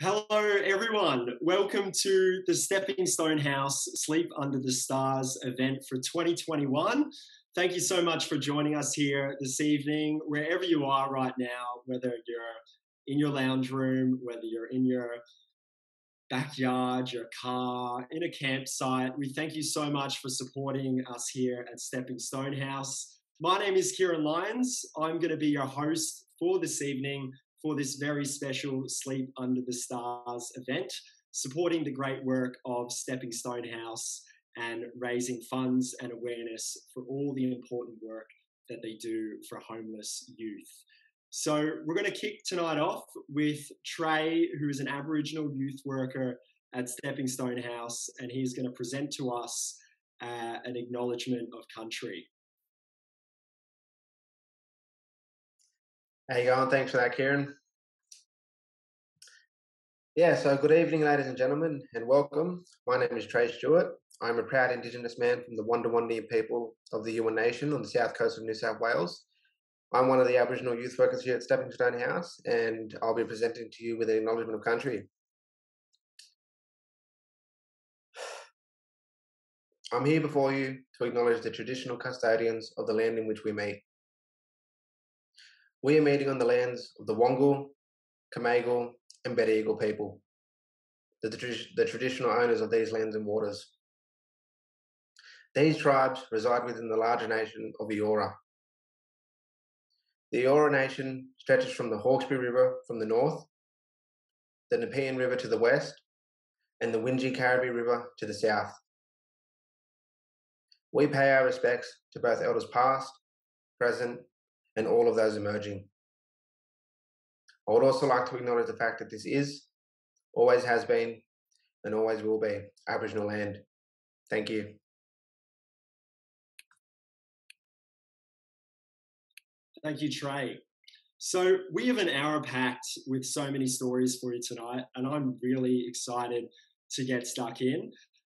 Hello, everyone. Welcome to the Stepping Stone House Sleep Under the Stars event for 2021. Thank you so much for joining us here this evening, wherever you are right now, whether you're in your lounge room, whether you're in your backyard, your car, in a campsite. We thank you so much for supporting us here at Stepping Stone House. My name is Ciaran Lyons. I'm going to be your host for this evening for this very special Sleep Under the Stars event, supporting the great work of Stepping Stone House and raising funds and awareness for all the important work that they do for homeless youth. So, we're going to kick tonight off with Trey, who is an Aboriginal youth worker at Stepping Stone House, and he's going to present to us uh, an acknowledgement of country. How you going? Thanks for that, Ciaran. Yeah, so good evening, ladies and gentlemen, and welcome. My name is Trey Stewart. I'm a proud Indigenous man from the Wandawandi people of the Yuin Nation on the south coast of New South Wales. I'm one of the Aboriginal youth workers here at Stepping Stone House, and I'll be presenting to you with an acknowledgement of country. I'm here before you to acknowledge the traditional custodians of the land in which we meet. We are meeting on the lands of the Wangal, Kamagal, and Bedegal people, the, the, traditional owners of these lands and waters. These tribes reside within the larger nation of Eora. The Eora Nation stretches from the Hawkesbury River from the north, the Nepean River to the west, and the Wingecarribee River to the south. We pay our respects to both elders past, present, and all of those emerging. I would also like to acknowledge the fact that this is, always has been, and always will be Aboriginal land. Thank you. Thank you, Trey. So, we have an hour packed with so many stories for you tonight, and I'm really excited to get stuck in.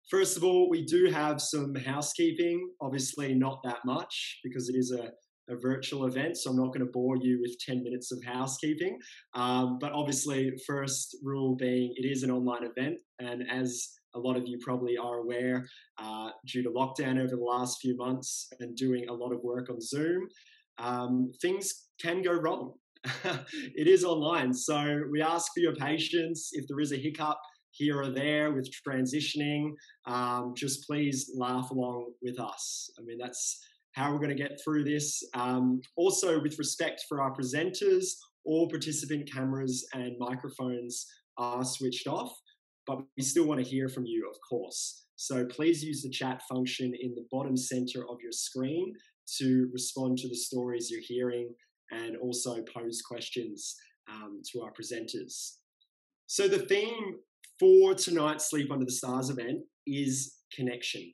First of all, we do have some housekeeping, obviously, not that much because it is a a virtual event, so I'm not going to bore you with 10 minutes of housekeeping. Um, but obviously, first rule being it is an online event, and as a lot of you probably are aware, uh, due to lockdown over the last few months and doing a lot of work on Zoom, um, things can go wrong. it is online, so we ask for your patience. If there is a hiccup, here or there with transitioning, um, just please laugh along with us. I mean, that's how we're going to get through this. Um, also, with respect for our presenters, all participant cameras and microphones are switched off, but we still want to hear from you, of course. So please use the chat function in the bottom center of your screen to respond to the stories you're hearing and also pose questions um, to our presenters. So the theme for tonight's Sleep Under the Stars event is connection.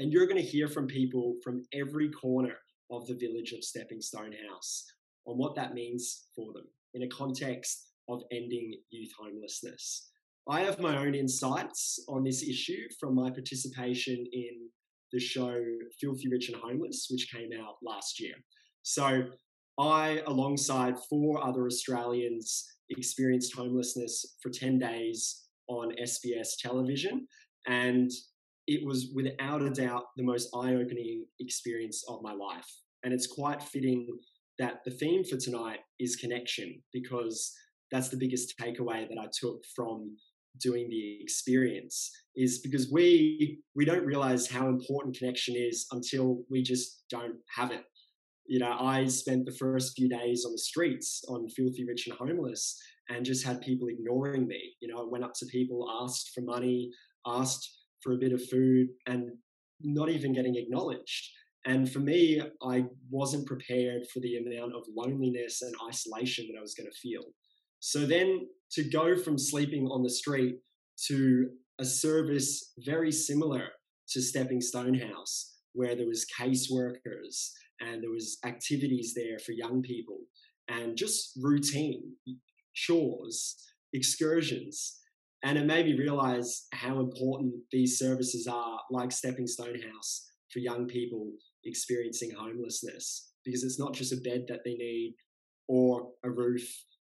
And you're going to hear from people from every corner of the village of Stepping Stone House on what that means for them in a context of ending youth homelessness. I have my own insights on this issue from my participation in the show Filthy Rich and Homeless, which came out last year. So, I, alongside four other Australians, experienced homelessness for 10 days on SBS television. And it was without a doubt the most eye opening experience of my life. And it's quite fitting that the theme for tonight is connection because that's the biggest takeaway that I took from doing the experience is because we we don't realize how important connection is until we just don't have it you know i spent the first few days on the streets on filthy rich and homeless and just had people ignoring me you know i went up to people asked for money asked for a bit of food and not even getting acknowledged. And for me, I wasn't prepared for the amount of loneliness and isolation that I was going to feel. So then to go from sleeping on the street to a service very similar to Stepping Stone House, where there was caseworkers and there was activities there for young people and just routine chores, excursions, and it made me realize how important these services are, like Stepping Stone House, for young people experiencing homelessness. Because it's not just a bed that they need or a roof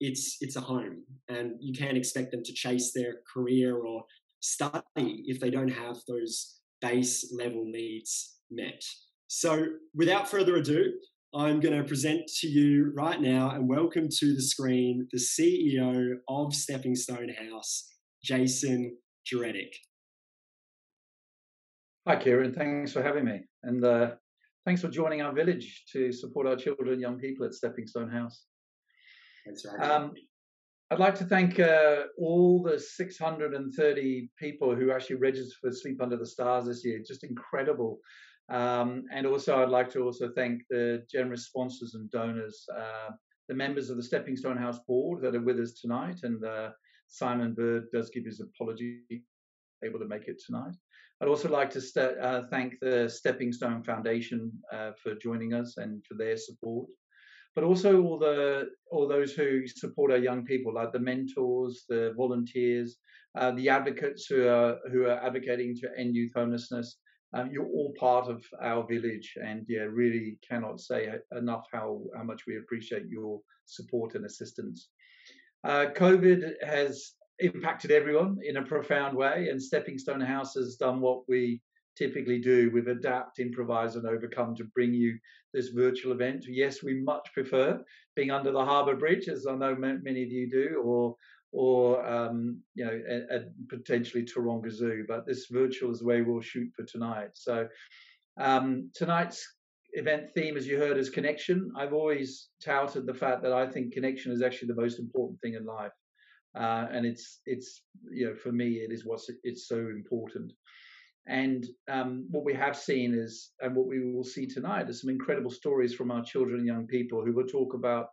it's it's a home, and you can't expect them to chase their career or study if they don't have those base level needs met. So, without further ado, I'm going to present to you right now and welcome to the screen the CEO of Stepping Stone House, Jason Juretic. Hi, Ciaran. Thanks for having me. And uh, thanks for joining our village to support our children and young people at Stepping Stone House. For having um, I'd like to thank uh, all the 630 people who actually registered for Sleep Under the Stars this year. Just incredible. Um, and also, I'd like to also thank the generous sponsors and donors, uh, the members of the Stepping Stone House board that are with us tonight. And uh, Simon Bird does give his apology, able to make it tonight. I'd also like to st- uh, thank the Stepping Stone Foundation uh, for joining us and for their support but also all the all those who support our young people, like the mentors, the volunteers, uh, the advocates who are who are advocating to end youth homelessness. Um, you're all part of our village, and yeah, really cannot say enough how how much we appreciate your support and assistance. Uh, COVID has impacted everyone in a profound way, and Stepping Stone House has done what we typically do with adapt, improvise, and overcome to bring you this virtual event. Yes, we much prefer being under the Harbour Bridge, as I know many of you do, or or um, you know, a, a potentially Taronga Zoo. But this virtual is way we'll shoot for tonight. So um, tonight's event theme, as you heard, is connection. I've always touted the fact that I think connection is actually the most important thing in life, uh, and it's it's you know for me it is what's it's so important. And um, what we have seen is, and what we will see tonight, is some incredible stories from our children and young people who will talk about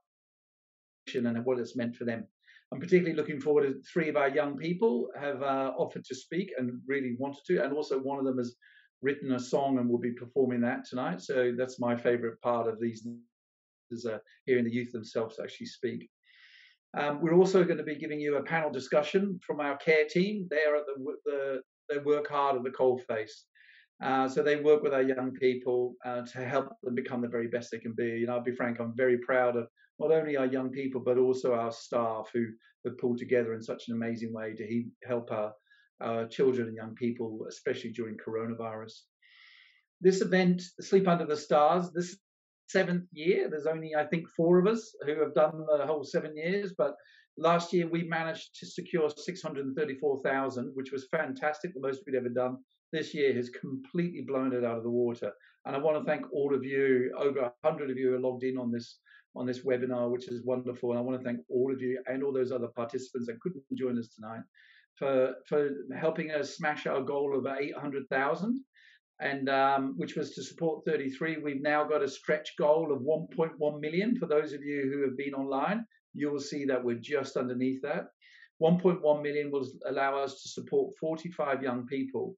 connection and what it's meant for them. I'm particularly looking forward to three of our young people have uh, offered to speak and really wanted to, and also one of them has written a song and will be performing that tonight. So that's my favorite part of these is uh, hearing the youth themselves actually speak. Um, we're also going to be giving you a panel discussion from our care team. They are at the, the they work hard at the coalface. Uh, so they work with our young people uh, to help them become the very best they can be. You know, I'll be frank, I'm very proud of not only our young people but also our staff who have pulled together in such an amazing way to he- help our, our children and young people, especially during coronavirus. This event, Sleep Under the Stars, this seventh year. There's only, I think, four of us who have done the whole seven years, but Last year, we managed to secure 634,000, which was fantastic, the most we'd ever done. This year has completely blown it out of the water. And I want to thank all of you, over 100 of you are logged in on this on this webinar, which is wonderful. And I want to thank all of you and all those other participants that couldn't join us tonight for for helping us smash our goal of 800,000 and um, which was to support 33. We've now got a stretch goal of 1.1 million for those of you who have been online you will see that we're just underneath that. 1.1 million will allow us to support 45 young people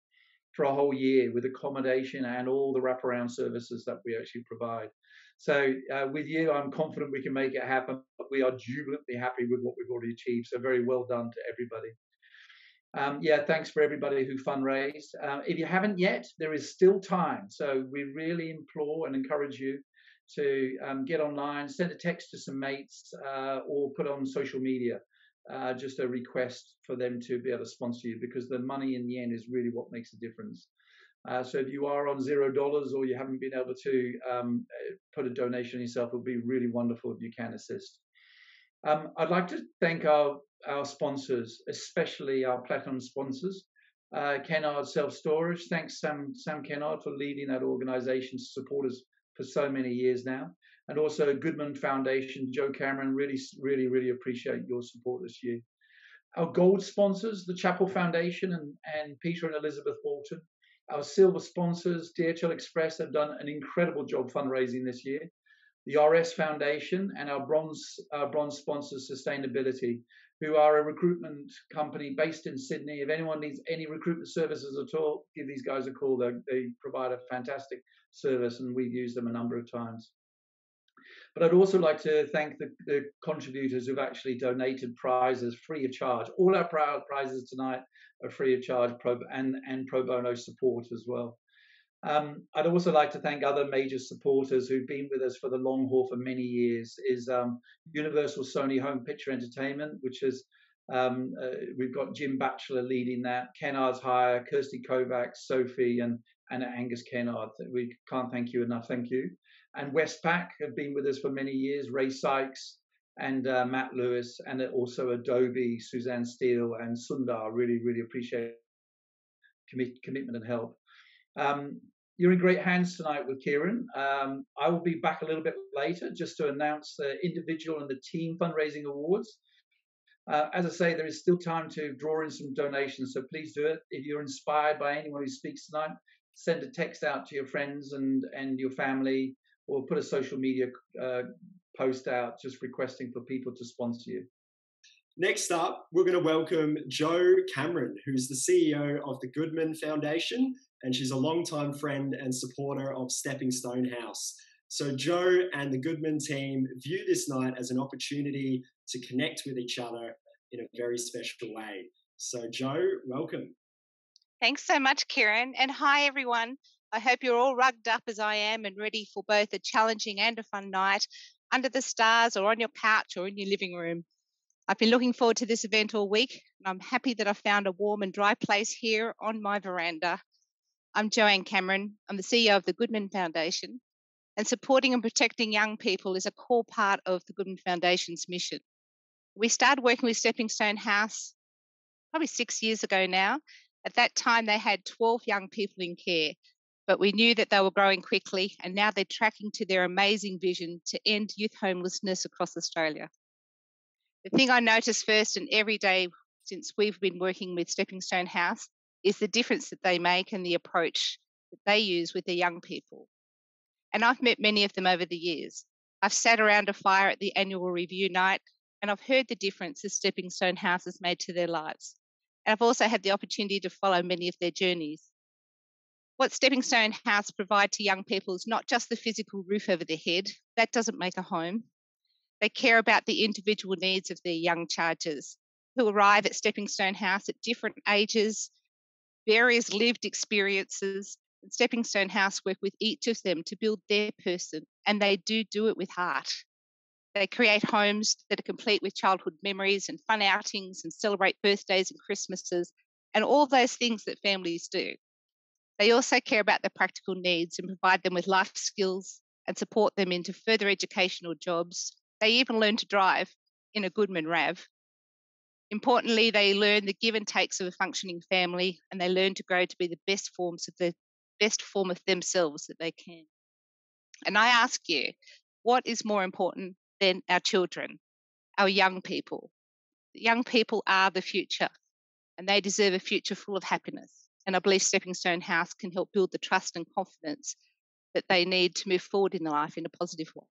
for a whole year with accommodation and all the wraparound services that we actually provide. So, uh, with you, I'm confident we can make it happen. But we are jubilantly happy with what we've already achieved. So, very well done to everybody. Um, yeah, thanks for everybody who fundraised. Uh, if you haven't yet, there is still time. So, we really implore and encourage you to um, get online, send a text to some mates, uh, or put on social media uh, just a request for them to be able to sponsor you because the money in the end is really what makes the difference. Uh, so if you are on zero dollars or you haven't been able to um, put a donation yourself, it would be really wonderful if you can assist. Um, I'd like to thank our, our sponsors, especially our platinum sponsors. Uh, Kennard Self Storage. Thanks, Sam, Sam Kennard, for leading that organization to support us for so many years now. And also Goodman Foundation, Jo Cameron, really, really, really appreciate your support this year. Our gold sponsors, the Chapel Foundation and, and Peter and Elizabeth Walton. Our silver sponsors, DHL Express, have done an incredible job fundraising this year. The RS Foundation and our bronze, our bronze sponsors, Sustainability, who are a recruitment company based in Sydney. If anyone needs any recruitment services at all, give these guys a call. They, they provide a fantastic service, and we've used them a number of times. But I'd also like to thank the, the contributors who've actually donated prizes free of charge. All our prizes tonight are free of charge pro, and, and pro bono support as well. Um, I'd also like to thank other major supporters who've been with us for the long haul for many years. Is um, Universal Sony Home Picture Entertainment, which is um, uh, we've got Jim Batchelor leading that, Kennard's Hire, Kirsty Kovacs, Sophie, and and Angus Kennard. We can't thank you enough. Thank you. And Westpac have been with us for many years. Ray Sykes and uh, Matt Lewis, and also Adobe, Suzanne Steele, and Sundar. Really, really appreciate commit, commitment and help. Um, you're in great hands tonight with Ciaran. Um, I will be back a little bit later just to announce the individual and the team fundraising awards. Uh, as I say, there is still time to draw in some donations, so please do it. If you're inspired by anyone who speaks tonight, send a text out to your friends and, and your family, or put a social media uh, post out just requesting for people to sponsor you. Next up, we're going to welcome Jo Cameron, who's the CEO of the Goodman Foundation, and she's a longtime friend and supporter of Stepping Stone House. So, Jo and the Goodman team view this night as an opportunity to connect with each other in a very special way. So, Jo, welcome. Thanks so much, Ciaran. And hi, everyone. I hope you're all rugged up as I am and ready for both a challenging and a fun night under the stars or on your couch or in your living room. I've been looking forward to this event all week, and I'm happy that I found a warm and dry place here on my veranda. I'm Joanne Cameron. I'm the CEO of the Goodman Foundation, and supporting and protecting young people is a core part of the Goodman Foundation's mission. We started working with Stepping Stone House probably six years ago now. At that time, they had 12 young people in care, but we knew that they were growing quickly, and now they're tracking to their amazing vision to end youth homelessness across Australia. The thing I notice first and every day since we've been working with Stepping Stone House is the difference that they make and the approach that they use with their young people. And I've met many of them over the years. I've sat around a fire at the annual review night and I've heard the difference that Stepping Stone House has made to their lives. And I've also had the opportunity to follow many of their journeys. What Stepping Stone House provide to young people is not just the physical roof over their head. That doesn't make a home. They care about the individual needs of their young charges who arrive at Stepping Stone House at different ages, various lived experiences. And Stepping Stone House work with each of them to build their person, and they do do it with heart. They create homes that are complete with childhood memories and fun outings and celebrate birthdays and Christmases and all those things that families do. They also care about their practical needs and provide them with life skills and support them into further educational jobs. They even learn to drive in a Goodman RAV. Importantly, they learn the give and takes of a functioning family and they learn to grow to be the best forms of the best form of themselves that they can. And I ask you, what is more important than our children, our young people? Young people are the future and they deserve a future full of happiness. And I believe Stepping Stone House can help build the trust and confidence that they need to move forward in life in a positive way.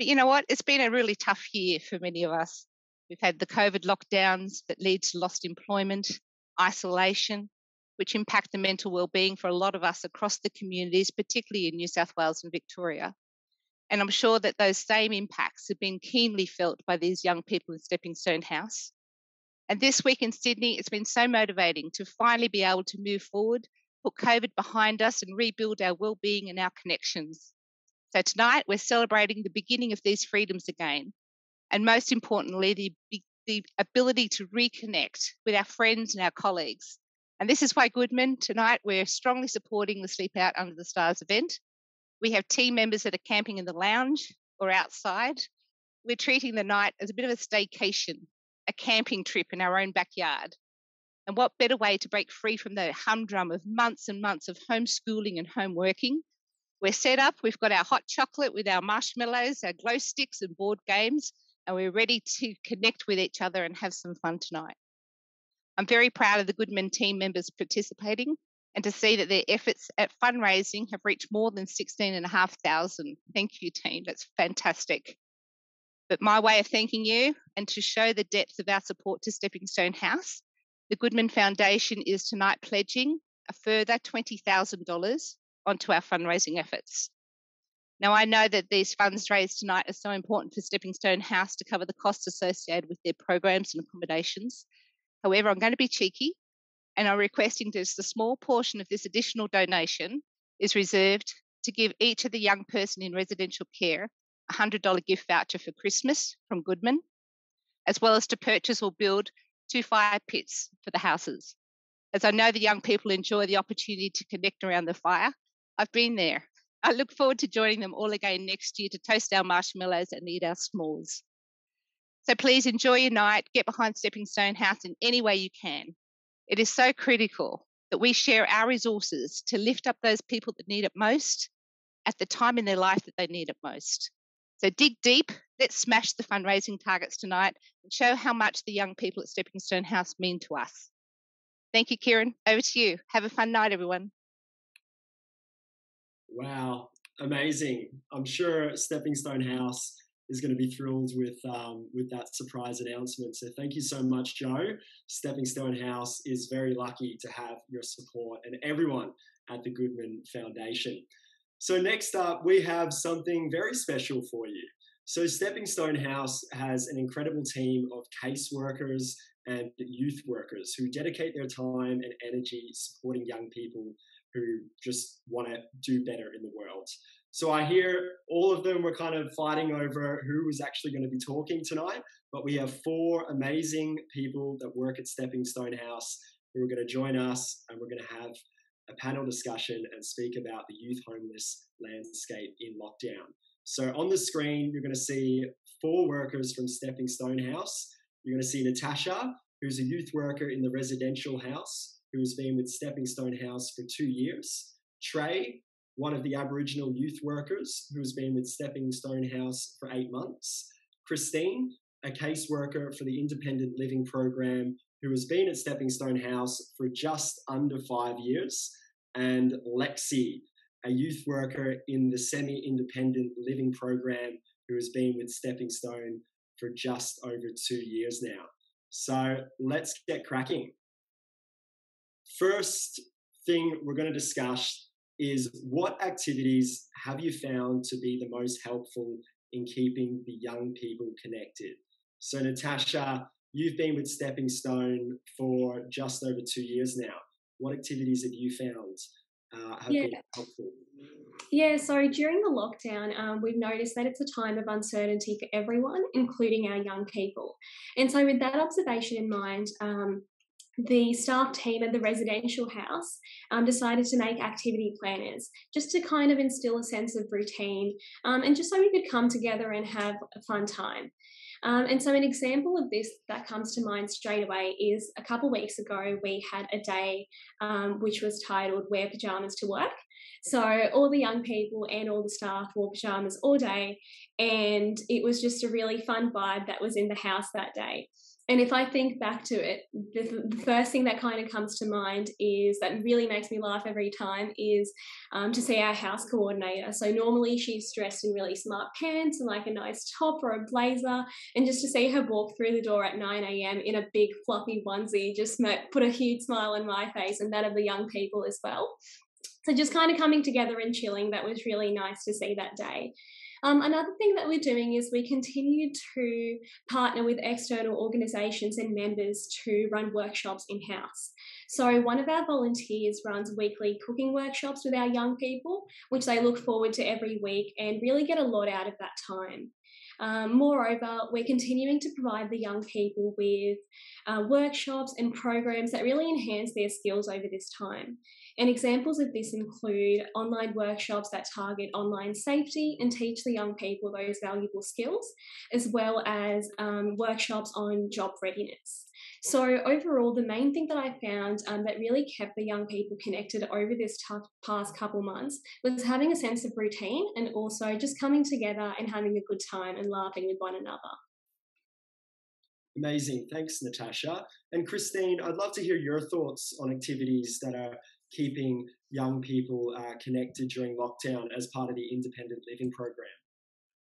But you know what? It's been a really tough year for many of us. We've had the COVID lockdowns that lead to lost employment, isolation, which impact the mental well-being for a lot of us across the communities, particularly in New South Wales and Victoria. And I'm sure that those same impacts have been keenly felt by these young people in Stepping Stone House. And this week in Sydney, it's been so motivating to finally be able to move forward, put COVID behind us, and rebuild our well-being and our connections. So tonight, we're celebrating the beginning of these freedoms again, and most importantly, the, the ability to reconnect with our friends and our colleagues. And this is why Goodman tonight we're strongly supporting the Sleep Out Under the Stars event. We have team members that are camping in the lounge or outside. We're treating the night as a bit of a staycation a camping trip in our own backyard. And what better way to break free from the humdrum of months and months of homeschooling and home working? We're set up, we've got our hot chocolate with our marshmallows, our glow sticks, and board games, and we're ready to connect with each other and have some fun tonight. I'm very proud of the Goodman team members participating and to see that their efforts at fundraising have reached more than 16,500. Thank you, team. That's fantastic. But my way of thanking you and to show the depth of our support to Stepping Stone House, the Goodman Foundation is tonight pledging a further $20,000 onto our fundraising efforts. Now, I know that these funds raised tonight are so important for Stepping Stone House to cover the costs associated with their programs and accommodations. However, I'm going to be cheeky and I'm requesting just a small portion of this additional donation is reserved to give each of the young person in residential care a $100 gift voucher for Christmas from Goodman, as well as to purchase or build two fire pits for the houses. As I know the young people enjoy the opportunity to connect around the fire, I've been there. I look forward to joining them all again next year to toast our marshmallows and eat our s'mores. So please enjoy your night, get behind Stepping Stone House in any way you can. It is so critical that we share our resources to lift up those people that need it most at the time in their life that they need it most. So dig deep, let's smash the fundraising targets tonight and show how much the young people at Stepping Stone House mean to us. Thank you, Ciaran. Over to you. Have a fun night, everyone. Wow, amazing. I'm sure Stepping Stone House is going to be thrilled with um, with that surprise announcement. So thank you so much, Jo. Stepping Stone House is very lucky to have your support and everyone at the Goodman Foundation. So next up, we have something very special for you. So Stepping Stone House has an incredible team of caseworkers and youth workers who dedicate their time and energy supporting young people who just want to do better in the world. So I hear all of them were kind of fighting over who was actually going to be talking tonight, but we have four amazing people that work at Stepping Stone House who are going to join us and we're going to have a panel discussion and speak about the youth homeless landscape in lockdown. So on the screen, you're going to see four workers from Stepping Stone House. You're going to see Natasha, who's a youth worker in the residential house, who has been with Stepping Stone House for two years. Trey, one of the Aboriginal youth workers who has been with Stepping Stone House for eight months. Christine, a caseworker for the Independent Living Program who has been at Stepping Stone House for just under five years. And Lexi, a youth worker in the semi independent living program who has been with Stepping Stone for just over two years now. So let's get cracking. First thing we're going to discuss is what activities have you found to be the most helpful in keeping the young people connected? So, Natasha, you've been with Stepping Stone for just over two years now. What activities have you found uh, have yeah. been helpful? Yeah, so during the lockdown, um, we've noticed that it's a time of uncertainty for everyone, including our young people. And so, with that observation in mind, um, the staff team at the residential house um, decided to make activity planners just to kind of instill a sense of routine um, and just so we could come together and have a fun time. Um, and so, an example of this that comes to mind straight away is a couple weeks ago, we had a day um, which was titled Wear Pajamas to Work. So, all the young people and all the staff wore pajamas all day, and it was just a really fun vibe that was in the house that day. And if I think back to it, the, the, first thing that kind of comes to mind is that really makes me laugh every time is um, to see our house coordinator. So normally she's dressed in really smart pants and like a nice top or a blazer, and just to see her walk through the door at 9 a.m. in a big fluffy onesie just put a huge smile on my face and that of the young people as well. So just kind of coming together and chilling, that was really nice to see that day. Um, another thing that we're doing is we continue to partner with external organisations and members to run workshops in house. So, one of our volunteers runs weekly cooking workshops with our young people, which they look forward to every week and really get a lot out of that time. Um, moreover, we're continuing to provide the young people with uh, workshops and programs that really enhance their skills over this time. And examples of this include online workshops that target online safety and teach the young people those valuable skills, as well as um, workshops on job readiness. So, overall, the main thing that I found um, that really kept the young people connected over this tough past couple months was having a sense of routine and also just coming together and having a good time and laughing with one another. Amazing. Thanks, Natasha. And Christine, I'd love to hear your thoughts on activities that are keeping young people uh, connected during lockdown as part of the independent living program?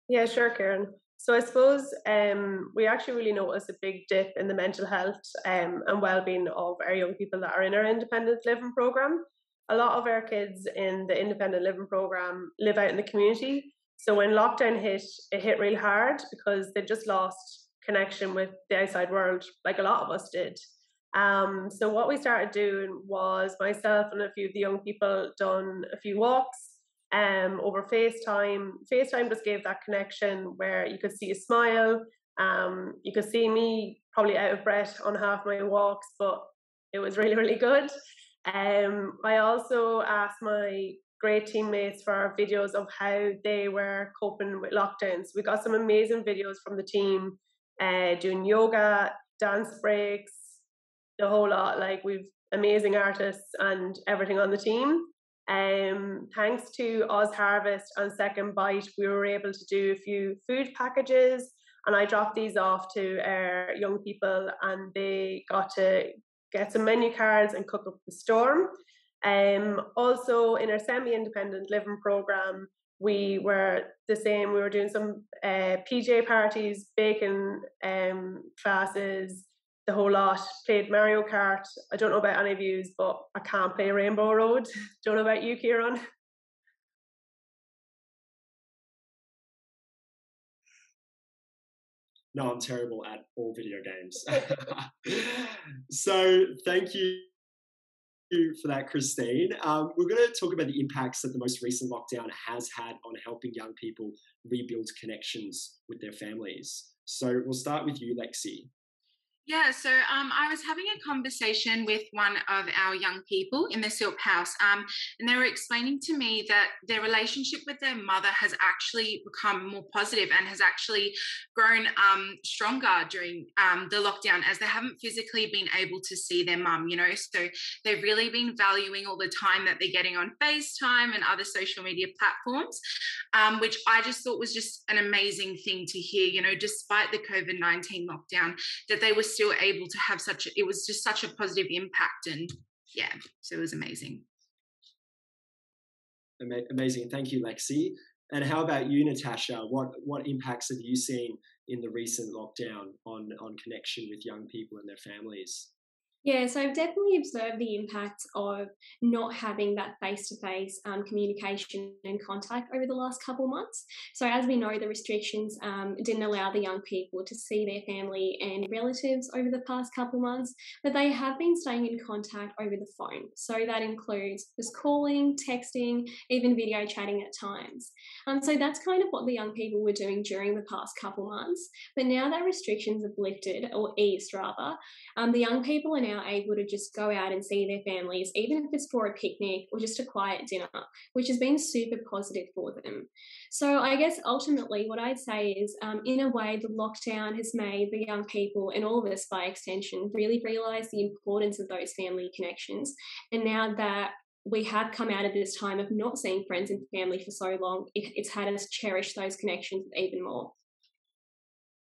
Yeah, sure, Karen. So I suppose um, we actually really noticed a big dip in the mental health um, and well-being of our young people that are in our independent living program. A lot of our kids in the independent living program live out in the community. So when lockdown hit, it hit real hard because they just lost connection with the outside world, like a lot of us did. Um, so what we started doing was myself and a few of the young people done a few walks um, over FaceTime. FaceTime just gave that connection where you could see a smile. Um, you could see me probably out of breath on half my walks, but it was really, really good. Um, I also asked my great teammates for videos of how they were coping with lockdowns. We got some amazing videos from the team uh, doing yoga, dance breaks, the whole lot. Like we've amazing artists and everything on the team. Um, thanks to Oz Harvest and Second Bite, we were able to do a few food packages, and I dropped these off to our young people, and they got to get some menu cards and cook up the storm. Um, also, in our semi-independent living program, we were the same. We were doing some uh, PJ parties, baking um, classes, the whole lot. Played Mario Kart. I don't know about any of you, but I can't play Rainbow Road. don't know about you, Ciaran. No, I'm terrible at all video games. so thank you for that, Christine. Um, we're going to talk about the impacts that the most recent lockdown has had on helping young people rebuild connections with their families. So we'll start with you, Lexi. Yeah, so um, I was having a conversation with one of our young people in the SILP House, um, and they were explaining to me that their relationship with their mother has actually become more positive and has actually grown um, stronger during um, the lockdown as they haven't physically been able to see their mum, you know. So they've really been valuing all the time that they're getting on FaceTime and other social media platforms, um, which I just thought was just an amazing thing to hear, you know, despite the COVID 19 lockdown, that they were still able to have such it was just such a positive impact and yeah so it was amazing. Amazing. Thank you lexi. And how about you natasha? What what impacts have you seen in the recent lockdown on on connection with young people and their families yeah, so I've definitely observed the impact of not having that face to face communication and contact over the last couple of months. So, as we know, the restrictions um, didn't allow the young people to see their family and relatives over the past couple of months, but they have been staying in contact over the phone. So, that includes just calling, texting, even video chatting at times. Um, so, that's kind of what the young people were doing during the past couple of months. But now that restrictions have lifted, or eased rather, um, the young people are now able to just go out and see their families, even if it's for a picnic or just a quiet dinner, which has been super positive for them. So, I guess ultimately, what I'd say is, um, in a way, the lockdown has made the young people and all of us by extension really realize the importance of those family connections. And now that we have come out of this time of not seeing friends and family for so long, it, it's had us cherish those connections even more.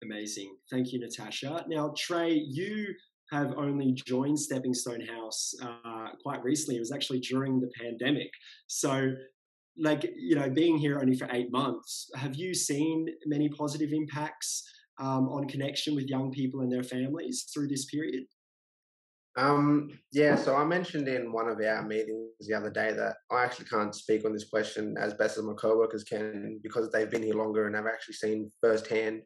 Amazing. Thank you, Natasha. Now, Trey, you have only joined Stepping Stone House uh, quite recently. It was actually during the pandemic. So, like, you know, being here only for eight months, have you seen many positive impacts um, on connection with young people and their families through this period? Um, yeah, so I mentioned in one of our meetings the other day that I actually can't speak on this question as best as my co-workers can because they've been here longer and have actually seen firsthand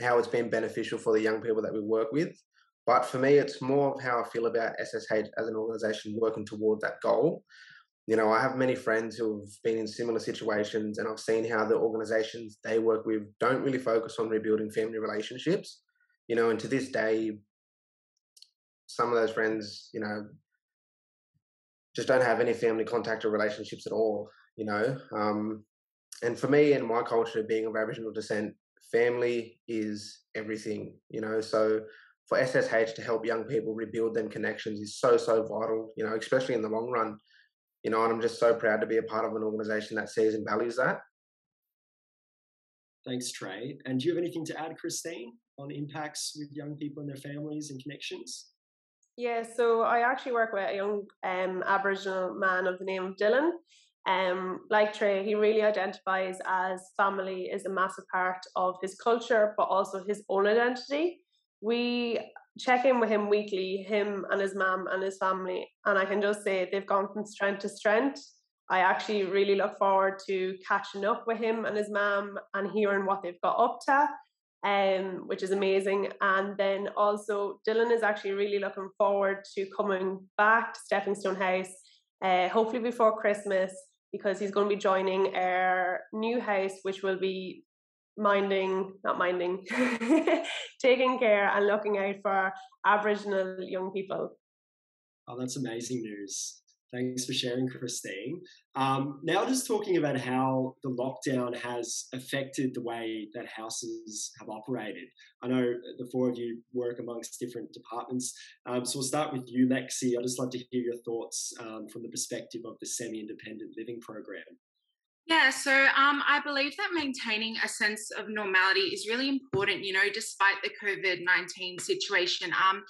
how it's been beneficial for the young people that we work with. But for me, it's more of how I feel about SSH as an organization working towards that goal. You know, I have many friends who've been in similar situations, and I've seen how the organizations they work with don't really focus on rebuilding family relationships. You know, and to this day, some of those friends, you know, just don't have any family contact or relationships at all. You know, um, and for me and my culture, being of Aboriginal descent, family is everything. You know, so for SSH to help young people rebuild them connections is so so vital. You know, especially in the long run. You know, and I'm just so proud to be a part of an organization that sees and values that. Thanks, Trey. And do you have anything to add, Christine, on impacts with young people and their families and connections? Yeah, so I actually work with a young um, Aboriginal man of the name of Dylan. Um, like Trey, he really identifies as family is a massive part of his culture, but also his own identity we check in with him weekly, him and his mum and his family, and I can just say they've gone from strength to strength. I actually really look forward to catching up with him and his mum and hearing what they've got up to. um, which is amazing. And then also, Dylan is actually really looking forward to coming back to Stepping Stone House, uh, hopefully before Christmas, because he's going to be joining our new house, which will be minding, not minding, taking care and looking out for Aboriginal young people. Oh, that's amazing news. Thanks for sharing, Christine. Um, now, just talking about how the lockdown has affected the way that houses have operated. I know the four of you work amongst different departments. Um, so we'll start with you, Lexi. I'd just love to hear your thoughts um, from the perspective of the semi independent living program. Yeah, so um, I believe that maintaining a sense of normality is really important, you know, despite the COVID 19 situation. Um,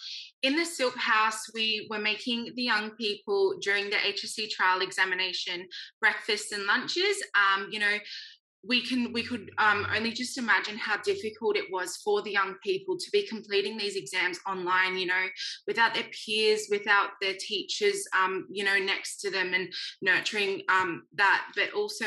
in the SILP house, we were making the young people during the HSC trial examination breakfasts and lunches. Um, you know, we can we could um, only just imagine how difficult it was for the young people to be completing these exams online you know without their peers without their teachers um, you know next to them and nurturing um, that but also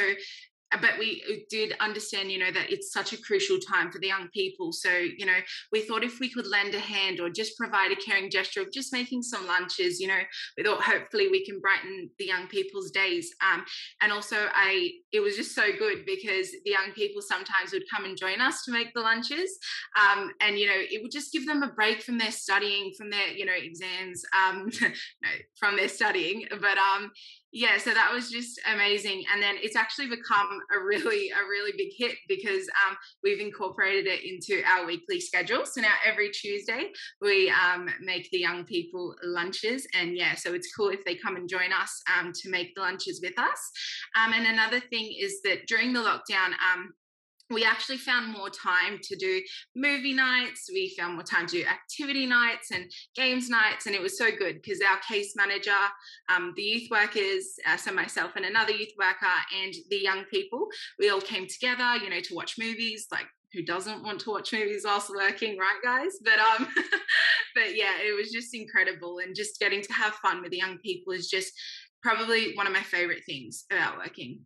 but we uh, did understand you know that it's such a crucial time for the young people. So you know we thought if we could lend a hand or just provide a caring gesture of just making some lunches you know we thought hopefully we can brighten the young people's days. Um, and also i it was just so good because the young people sometimes would come and join us to make the lunches. Um, and you know it would just give them a break from their studying from their you know exams um, from their studying. But um yeah so that was just amazing and then it's actually become a really a really big hit because um, we've incorporated it into our weekly schedule. So now every tuesday we um, make the young people lunches and yeah so it's cool if they come and join us um, to make the lunches with us. Um, and another thing is that during the lockdown um, we actually found more time to do movie nights. We found more time to do activity nights and games nights. And it was so good because our case manager, um, the youth workers, uh, so myself and another youth worker, and the young people, we all came together, you know, to watch movies like who doesn't want to watch movies whilst working, right, guys? But um, but yeah, it was just incredible, and just getting to have fun with the young people is just probably one of my favorite things about working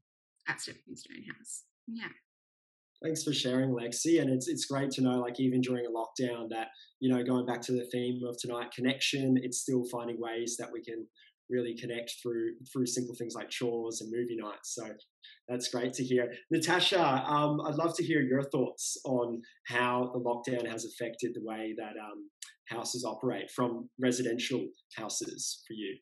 at Stepping Stone House. Yeah. Thanks for sharing, Lexi. And it's it's great to know, like even during a lockdown, that you know, going back to the theme of tonight, connection. It's still finding ways that we can really connect through through simple things like chores and movie nights. So that's great to hear. Natasha, um, I'd love to hear your thoughts on how the lockdown has affected the way that um, houses operate from residential houses for you.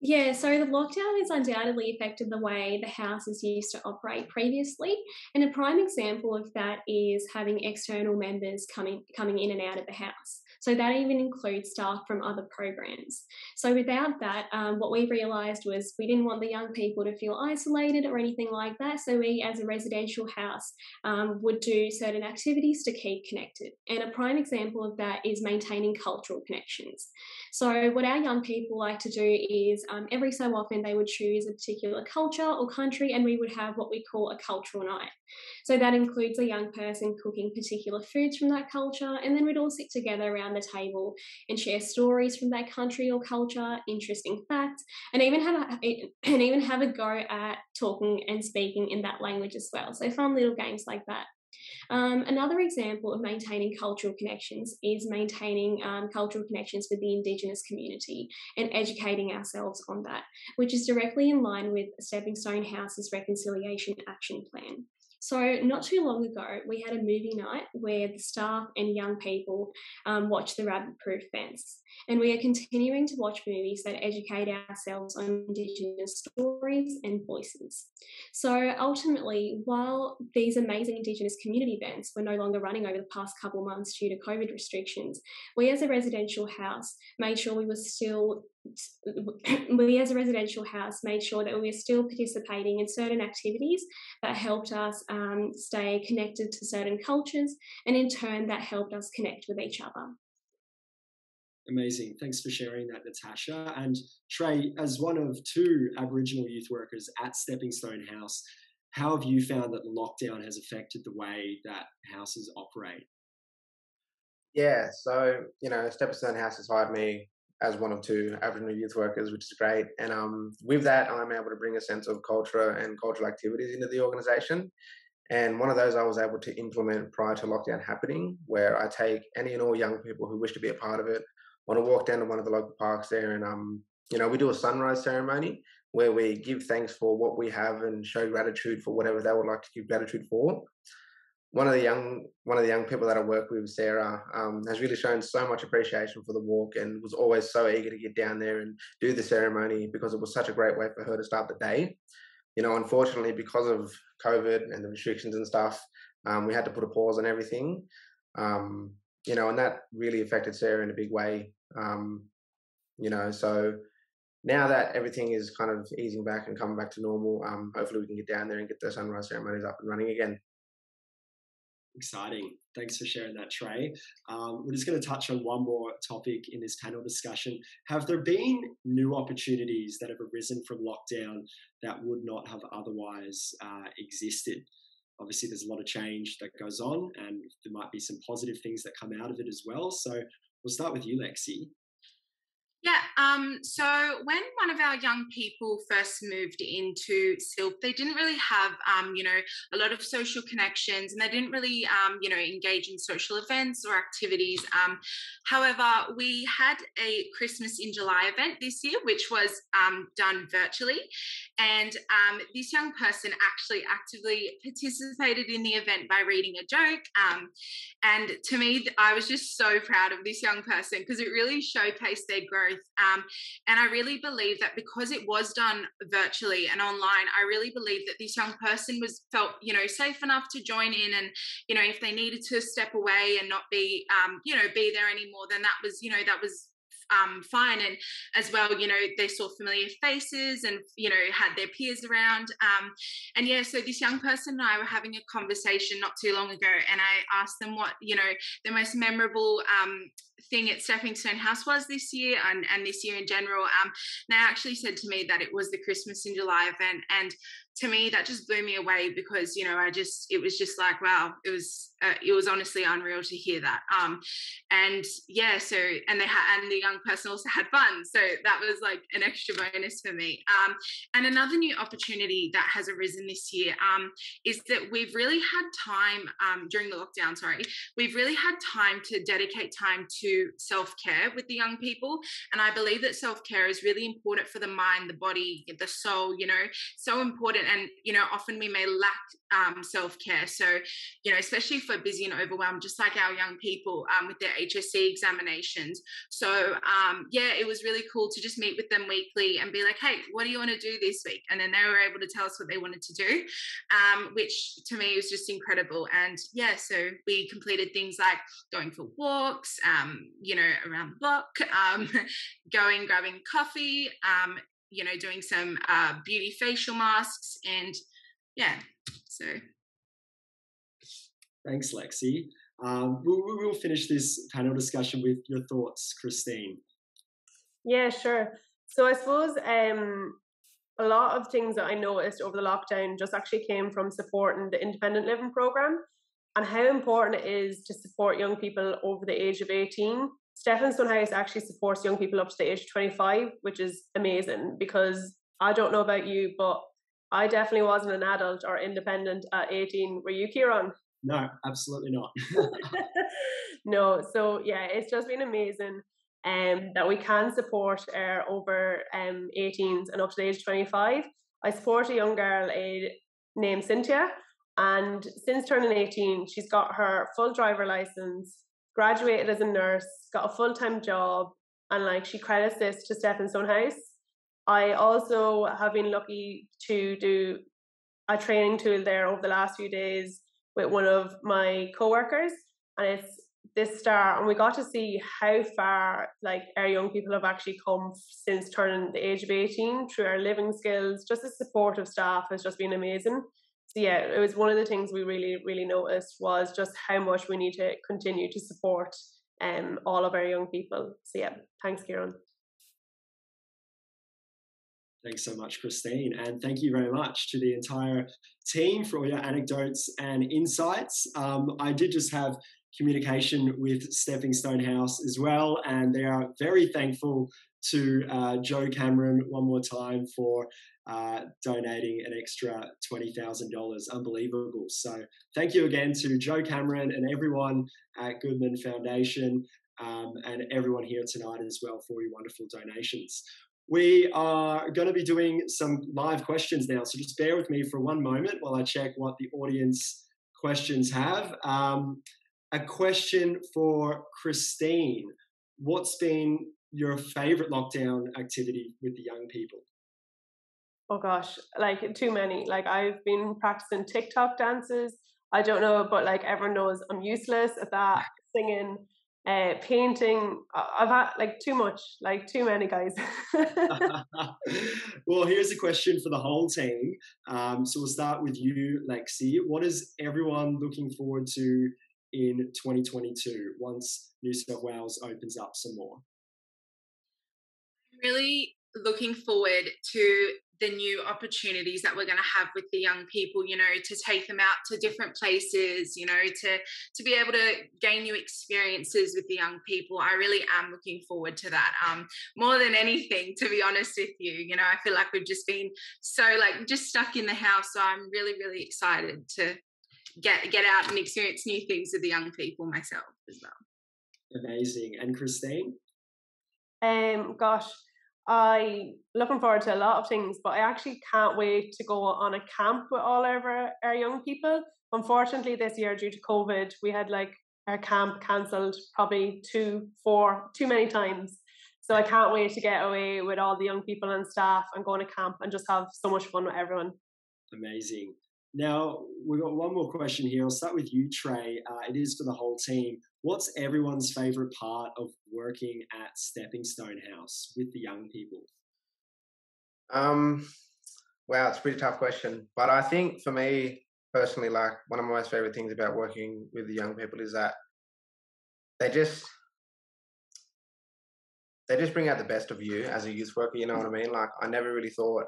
Yeah, so the lockdown has undoubtedly affected the way the houses used to operate previously. And a prime example of that is having external members coming coming in and out of the house. So that even includes staff from other programs. So without that, um, what we realised was we didn't want the young people to feel isolated or anything like that. So we, as a residential house, um, would do certain activities to keep connected. And a prime example of that is maintaining cultural connections. So what our young people like to do is um, every so often they would choose a particular culture or country, and we would have what we call a cultural night. So that includes a young person cooking particular foods from that culture, and then we'd all sit together around the table and share stories from that country or culture, interesting facts, and even have a, and even have a go at talking and speaking in that language as well. So fun little games like that. Um, another example of maintaining cultural connections is maintaining um, cultural connections with the Indigenous community and educating ourselves on that, which is directly in line with Stepping Stone House's Reconciliation Action Plan. So, not too long ago, we had a movie night where the staff and young people um, watched The Rabbit Proof Fence. And we are continuing to watch movies that educate ourselves on Indigenous stories and voices. So, ultimately, while these amazing Indigenous community events were no longer running over the past couple of months due to COVID restrictions, we as a residential house made sure we were still we as a residential house made sure that we were still participating in certain activities that helped us um, stay connected to certain cultures and in turn that helped us connect with each other Amazing. Thanks for sharing that, Natasha. And Trey, as one of two Aboriginal youth workers at Stepping Stone House, how have you found that lockdown has affected the way that houses operate? Yeah, so you know, Stepping Stone House has hired me as one of two Aboriginal youth workers, which is great. And um, with that, I'm able to bring a sense of culture and cultural activities into the organisation. And one of those I was able to implement prior to lockdown happening, where I take any and all young people who wish to be a part of it on a walk down to one of the local parks there, and um, you know, we do a sunrise ceremony where we give thanks for what we have and show gratitude for whatever they would like to give gratitude for. One of the young one of the young people that I work with, Sarah, um, has really shown so much appreciation for the walk and was always so eager to get down there and do the ceremony because it was such a great way for her to start the day. You know, unfortunately, because of COVID and the restrictions and stuff, um, we had to put a pause on everything. Um, you know, and that really affected Sarah in a big way. Um, you know, so now that everything is kind of easing back and coming back to normal, um, hopefully we can get down there and get the sunrise ceremonies up and running again. Exciting. Thanks for sharing that, Trey. Um, we're just going to touch on one more topic in this panel discussion. Have there been new opportunities that have arisen from lockdown that would not have otherwise uh, existed? Obviously, there's a lot of change that goes on, and there might be some positive things that come out of it as well. So, we'll start with you, Lexi. Yeah. Um, so when one of our young people first moved into SILP, they didn't really have, um, you know, a lot of social connections and they didn't really, um, you know, engage in social events or activities. Um, however, we had a Christmas in July event this year, which was um, done virtually. And um, this young person actually actively participated in the event by reading a joke. and to me, I was just so proud of this young person because it really showcased their growth growth. Um, and I really believe that because it was done virtually and online, I really believe that this young person was felt, you know, safe enough to join in. And, you know, if they needed to step away and not be, um, you know, be there anymore, then that was, you know, that was um, fine. And as well, you know, they saw familiar faces and, you know, had their peers around. Um, and yeah, so this young person and I were having a conversation not too long ago, and I asked them what, you know, the most memorable um, thing at Stepping Stone House was this year and, and this year in general. Um, they actually said to me that it was the Christmas in July event. And to me that just blew me away because you know i just it was just like wow it was uh, it was honestly unreal to hear that um and yeah so and they had and the young person also had fun so that was like an extra bonus for me um and another new opportunity that has arisen this year um is that we've really had time um during the lockdown sorry we've really had time to dedicate time to self-care with the young people and i believe that self-care is really important for the mind the body the soul you know so important and you know often we may lack um, self-care. So you know especially for busy and overwhelmed just like our young people um, with their hsc examinations. So um, yeah it was really cool to just meet with them weekly and be like hey what do you want to do this week? And then they were able to tell us what they wanted to do um, which to me was just incredible. And yeah so we completed things like going for walks um, you know around the block um, going grabbing coffee you know, doing some uh, beauty facial masks and yeah, so. Thanks, Lexi. Um, we'll, we'll finish this panel discussion with your thoughts, Christine. Yeah, sure. So I suppose um, a lot of things that I noticed over the lockdown just actually came from supporting the independent living program and how important it is to support young people over the age of 18 Stepping Stone House actually supports young people up to the age of 25, which is amazing because I don't know about you, but I definitely wasn't an adult or independent at 18. Were you, Ciaran? No, absolutely not. no, so yeah, it's just been amazing um, that we can support uh, over um, 18s and up to the age of 25. I support a young girl named Cynthia, and since turning 18, she's got her full driver license, graduated as a nurse, got a full time job, and like she credits this to Stone House. I also have been lucky to do a training tool there over the last few days with one of my coworkers, and it's this star, and we got to see how far like our young people have actually come since turning the age of 18 through our living skills. Just the support of staff has just been amazing so yeah, it was one of the things we really, really noticed was just how much we need to continue to support um, all of our young people. So yeah, thanks, Ciaran. Thanks so much, Christine. And thank you very much to the entire team for all your anecdotes and insights. Um, I did just have communication with Stepping Stone House as well, and they are very thankful to uh, Jo Cameron one more time for uh, donating an extra $20,000. Unbelievable. So thank you again to Jo Cameron and everyone at Goodman Foundation um, and everyone here tonight as well for your wonderful donations. We are going to be doing some live questions now, so just bear with me for one moment while I check what the audience questions have. Um, a question for Christine. What's been your favorite lockdown activity with the young people? Oh gosh, like too many. Like I've been practicing TikTok dances. I don't know, but like everyone knows I'm useless at that. Singing, uh, painting. I've had like too much, like too many guys. well, here's a question for the whole team. Um, so we'll start with you, Lexi. What is everyone looking forward to in 2022 once New South Wales opens up some more? Really looking forward to the new opportunities that we're going to have with the young people you know to take them out to different places you know to to be able to gain new experiences with the young people. I really am looking forward to that um more than anything to be honest with you. You know i feel like we've just been so like just stuck in the house so i'm really really excited to get get out and experience new things with the young people myself as well. Amazing. And christine? Um gosh I looking forward to a lot of things, but I actually can't wait to go on a camp with all of our, our young people. Unfortunately, this year due to COVID, we had like our camp cancelled probably two, four, too many times. So I can't wait to get away with all the young people and staff and go on a camp and just have so much fun with everyone. Amazing. Now, we've got one more question here. I'll start with you, Trey. Uh, it is for the whole team. What's everyone's favorite part of working at Stepping Stone House with the young people? Um, wow, it's a pretty tough question. But I think for me personally, like one of my most favorite things about working with the young people is that they just they just bring out the best of you as a youth worker. You know what I mean? Like I never really thought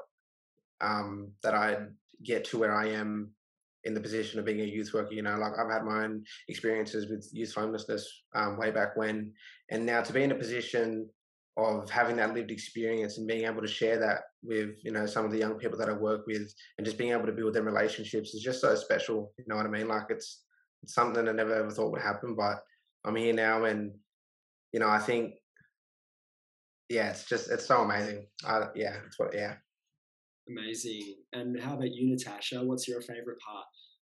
um, that I'd get to where I am in the position of being a youth worker. You know, like I've had my own experiences with youth homelessness um, way back when, and now to be in a position of having that lived experience and being able to share that with you know some of the young people that I work with, and just being able to build them relationships is just so special. You know what I mean? Like it's it's something I never ever thought would happen, but I'm here now, and you know I think yeah, it's just it's so amazing. I, yeah, it's what yeah. Amazing. And how about you, Natasha? What's your favorite part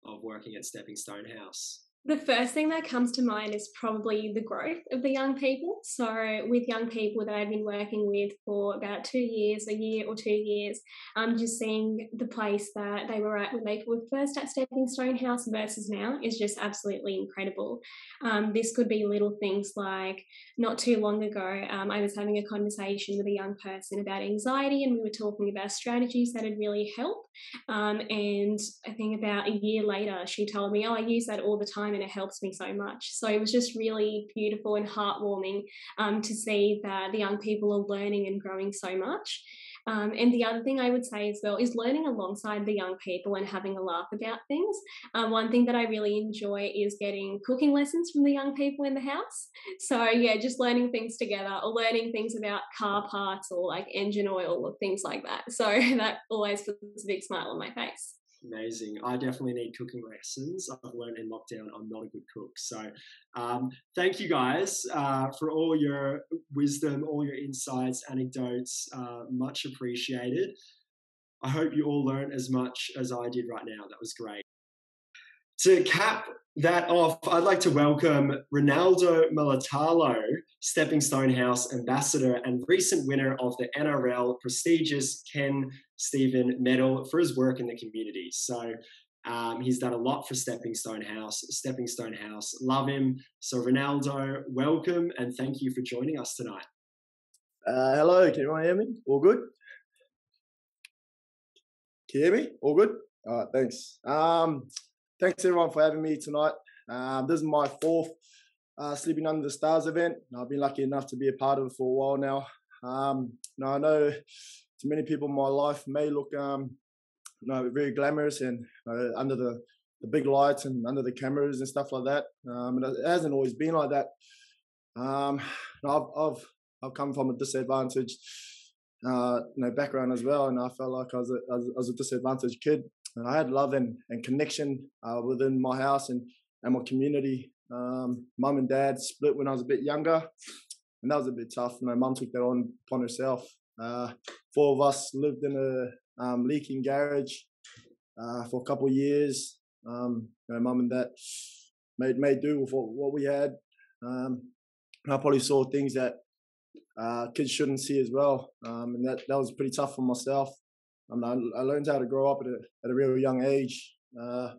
of working at Stepping Stone House? The first thing that comes to mind is probably the growth of the young people. So, with young people that I've been working with for about two years, a year or two years, um, just seeing the place that they were at when they were first at Stepping Stone House versus now is just absolutely incredible. Um, this could be little things like not too long ago, um, I was having a conversation with a young person about anxiety, and we were talking about strategies that had really helped. Um, and I think about a year later, she told me, Oh, I use that all the time time and it helps me so much. So it was just really beautiful and heartwarming um, to see that the young people are learning and growing so much. Um, and the other thing I would say as well is learning alongside the young people and having a laugh about things. Um, one thing that I really enjoy is getting cooking lessons from the young people in the house. So, yeah, just learning things together or learning things about car parts or like engine oil or things like that. So, that always puts a big smile on my face. Amazing. I definitely need cooking lessons. I've learned in lockdown I'm not a good cook. So, um, thank you guys uh, for all your wisdom, all your insights, anecdotes. Uh, much appreciated. I hope you all learned as much as I did right now. That was great. To cap that off, I'd like to welcome Ronaldo Mulitalo, Stepping Stone House ambassador and recent winner of the NRL prestigious Ken Stephen Medal for his work in the community. So um, he's done a lot for Stepping Stone House. Stepping Stone House, love him. So Ronaldo, welcome and thank you for joining us tonight. Uh, hello, can you hear me? All good? Can you hear me? All good? All right, thanks. Um, thanks everyone for having me tonight. Um, this is my fourth uh, Sleeping Under the Stars event. I've been lucky enough to be a part of it for a while now. Um, now I know to many people, my life may look um, you know, very glamorous and uh, under the, the big lights and under the cameras and stuff like that. Um, and it hasn't always been like that. Um, I've, I've I've come from a disadvantaged uh, you know, background as well, and I felt like I was a, I was, I was a disadvantaged kid. And I had love and, and connection uh, within my house and, and my community. Um, mum and dad split when I was a bit younger, and that was a bit tough. Know, mum took that on upon herself. Uh, four of us lived in a um, leaking garage uh, for a couple of years. Um, you know, mum and dad made made do with what, what we had. Um, I probably saw things that uh, kids shouldn't see as well, um, and that that was pretty tough for myself. I, mean, I, I learned how to grow up at a at a real young age. Uh,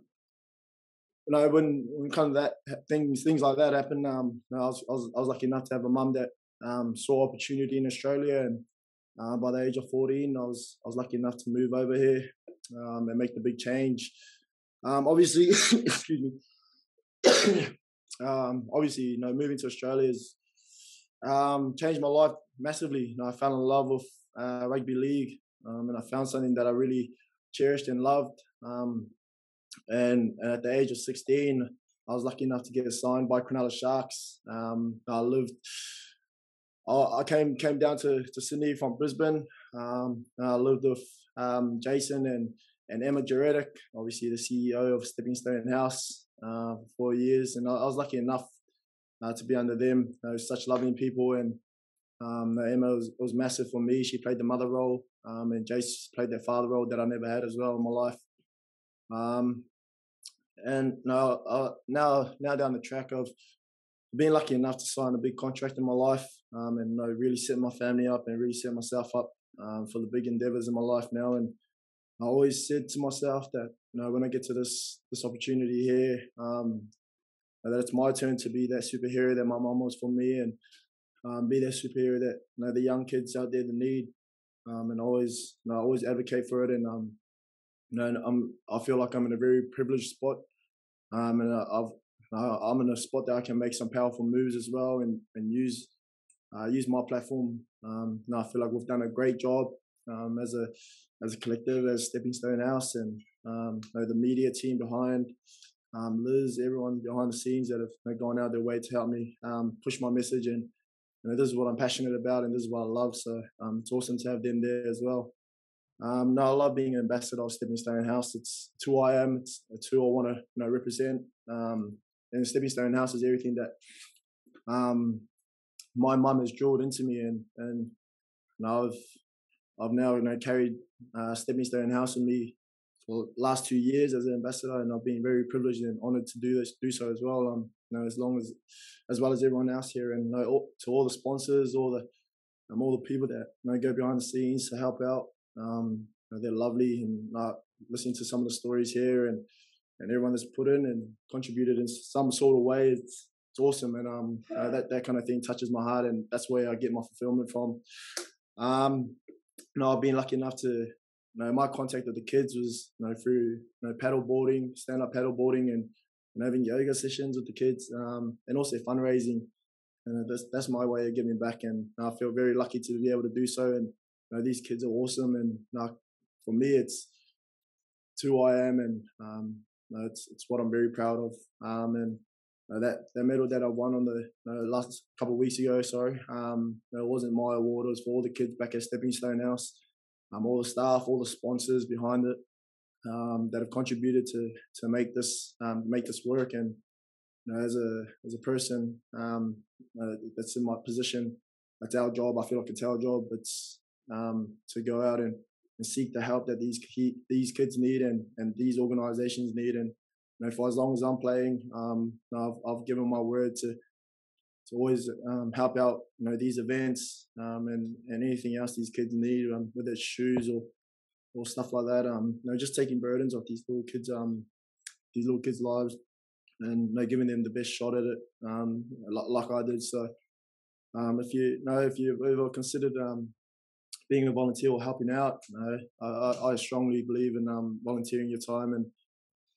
you know, when when kind of that things things like that happen, um, you know, I was, I was I was lucky enough to have a mum that um, saw opportunity in Australia, and uh, by the age of 14, I was I was lucky enough to move over here um, and make the big change. Um, obviously, excuse me. um, obviously, you know, moving to Australia has um, changed my life massively. You know, I fell in love with uh, rugby league, um, and I found something that I really cherished and loved. Um, and, and, at the age of 16, I was lucky enough to get signed by Cronulla Sharks. Um, I lived. I came came down to, to Sydney from Brisbane. Um, I lived with um, Jason and and Emma Juretic, obviously the CEO of Stepping Stone House, uh, for four years, and I, I was lucky enough uh, to be under them. They were such loving people, and um, Emma was, was massive for me. She played the mother role, um, and Jace played that father role that I never had as well in my life. Um, and now, uh, now, now down the track of being lucky enough to sign a big contract in my life, um, and you know, really set my family up and really set myself up um, for the big endeavors in my life now. And I always said to myself that you know when I get to this this opportunity here, um, that it's my turn to be that superhero that my mom was for me, and um, be that superhero that you know the young kids out there that need, um, and always you know, always advocate for it. And um, you know, I'm I feel like I'm in a very privileged spot, um, and I've I'm in a spot that I can make some powerful moves as well, and and use uh, use my platform. Um, and I feel like we've done a great job um, as a as a collective, as Stepping Stone House, and um, you know, the media team behind, um, Liz, everyone behind the scenes that have gone out their way to help me um, push my message. And you know, this is what I'm passionate about, and this is what I love. So um, it's awesome to have them there as well. Um, no, I love being an ambassador of Stepping Stone House. It's, it's who I am. It's, it's who I want to you know represent. Um, and Stepping Stone House is everything that um, my mum has drilled into me, and and you know, I've I've now you know carried uh, Stepping Stone House with me for the last two years as an ambassador, and I've been very privileged and honoured to do this, do so as well. Um, you know, as long as as well as everyone else here, and you know, all, to all the sponsors, all the um, all the people that you know go behind the scenes to help out. Um, you know, they're lovely, and uh, listening to some of the stories here, and and everyone that's put in and contributed in some sort of way. It's it's awesome, and um, uh, that that kind of thing touches my heart, and that's where I get my fulfillment from. Um, you know, I've been lucky enough to, you know, my contact with the kids was, you know, through, you know, paddle boarding, stand up paddle boarding and, and having yoga sessions with the kids, um, and also fundraising. And that's, that's my way of giving back. And I feel very lucky to be able to do so. And, you know, these kids are awesome. And you know, for me, it's, it's who I am. And, um, you know, it's, it's what I'm very proud of. Um, and, uh, that that medal that I won on the last couple of weeks ago, sorry, um, it wasn't my award. It was for all the kids back at Stepping Stone House, um, all the staff, all the sponsors behind it um, that have contributed to to make this um, make this work. And you know, as a as a person um, uh, that's in my position, that's our job. I feel like it's our job. It's um, to go out and, and seek the help that these these kids need and and these organizations need and you know, for as long as I'm playing, um, I've, I've given my word to to always um, help out, you know, these events and and anything else these kids need, um, whether it's shoes or or stuff like that. Um, you know, just taking burdens off these little kids, um, these little kids' lives, and you know, giving them the best shot at it, um, like, I did. So, um, if you, you know, if you've ever considered um, being a volunteer or helping out, you know, I, I strongly believe in um, volunteering your time and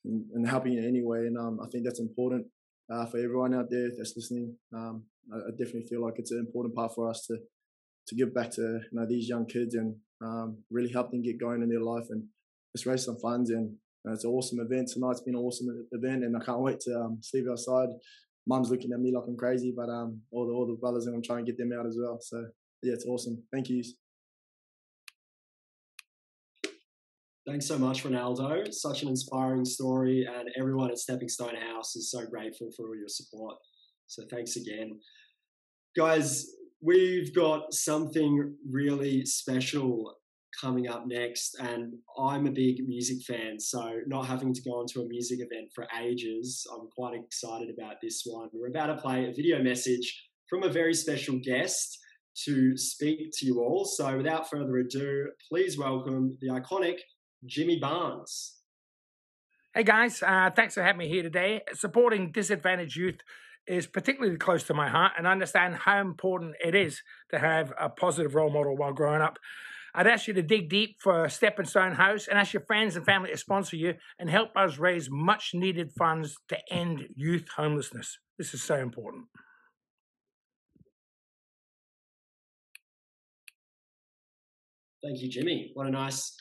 and, and helping in any way. And um, I think that's important uh, for everyone out there that's listening. Um, I, I, definitely feel like it's an important part for us to to give back to you know these young kids and um, really help them get going in their life and just raise some funds. And it's an awesome event tonight's been an awesome event, and I can't wait to um, sleep outside. Mum's looking at me like I'm crazy, but um, all the all the brothers and I'm trying to get them out as well. So yeah, it's awesome. Thank you. Thanks so much, Ronaldo. Such an inspiring story, and everyone at Stepping Stone House is so grateful for all your support. So thanks again. Guys, we've got something really special coming up next, and I'm a big music fan, so not having to go onto a music event for ages, I'm quite excited about this one. We're about to play a video message from a very special guest to speak to you all. So without further ado, please welcome the iconic Jimmy Barnes. Hey guys, uh, thanks for having me here today. Supporting disadvantaged youth is particularly close to my heart and understand how important it is to have a positive role model while growing up. I'd ask you to dig deep for Stepping Stone House and ask your friends and family to sponsor you and help us raise much needed funds to end youth homelessness. This is so important. Thank you, Jimmy. What a nice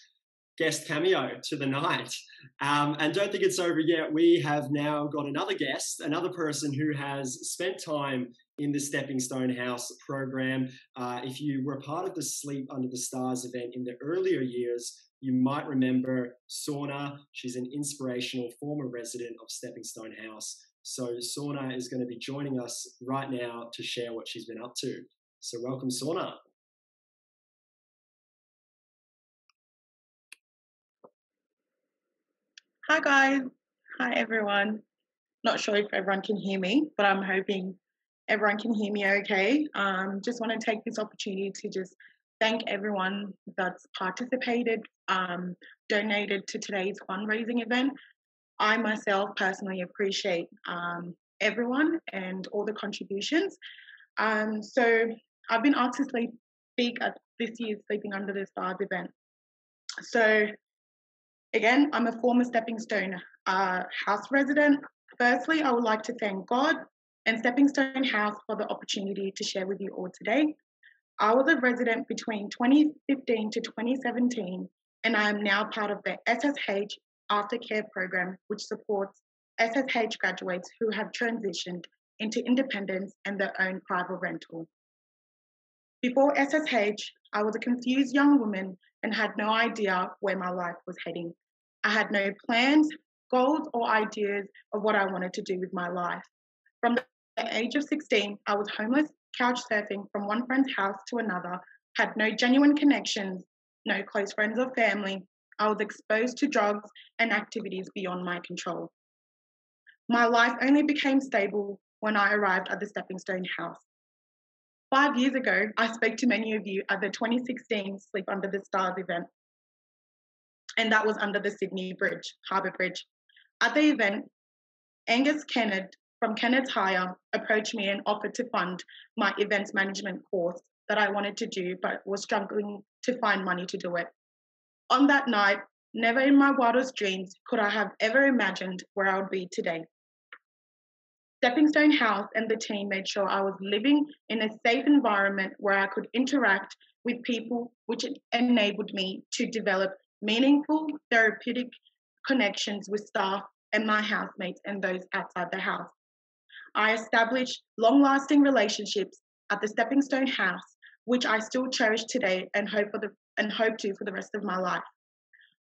guest cameo to the night. Um, and don't think it's over yet. We have now got another guest, another person who has spent time in the Stepping Stone House program. Uh, if you were part of the Sleep Under the Stars event in the earlier years, you might remember Shauna. She's an inspirational former resident of Stepping Stone House. So Shauna is going to be joining us right now to share what she's been up to. So welcome, Shauna. Hi guys. Hi everyone. Not sure if everyone can hear me, but I'm hoping everyone can hear me okay. Um, just want to take this opportunity to just thank everyone that's participated, um, donated to today's fundraising event. I myself personally appreciate um, everyone and all the contributions. Um, so I've been asked to speak at this year's Sleeping Under the Stars event. So Again, I'm a former Stepping Stone uh, House resident. Firstly, I would like to thank God and Stepping Stone House for the opportunity to share with you all today. I was a resident between 2015 to 2017, and I am now part of the SSH Aftercare program, which supports SSH graduates who have transitioned into independence and their own private rental. Before SSH, I was a confused young woman and had no idea where my life was heading. I had no plans, goals, or ideas of what I wanted to do with my life. From the age of 16, I was homeless, couch surfing from one friend's house to another, had no genuine connections, no close friends or family. I was exposed to drugs and activities beyond my control. My life only became stable when I arrived at the Stepping Stone House. Five years ago, I spoke to many of you at the 2016 Sleep Under the Stars event and that was under the Sydney Bridge, Harbour Bridge. At the event, Angus Kennard from Kennard's Hire approached me and offered to fund my events management course that I wanted to do, but was struggling to find money to do it. On that night, never in my wildest dreams could I have ever imagined where I would be today. Stepping Stone House and the team made sure I was living in a safe environment where I could interact with people, which enabled me to develop meaningful therapeutic connections with staff and my housemates and those outside the house. I established long lasting relationships at the Stepping Stone House, which I still cherish today and hope for the and hope to for the rest of my life.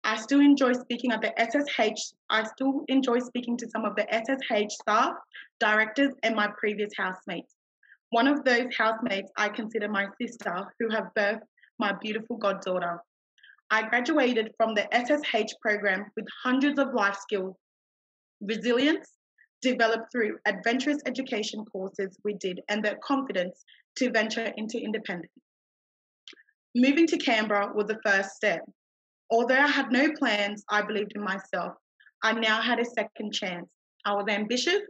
I still enjoy speaking at the SSH. I still enjoy speaking to some of the SSH staff, directors, and my previous housemates. One of those housemates I consider my sister, who have birthed my beautiful goddaughter. I graduated from the SSH program with hundreds of life skills, resilience developed through adventurous education courses we did, and the confidence to venture into independence. Moving to Canberra was the first step. Although I had no plans, I believed in myself. I now had a second chance. I was ambitious,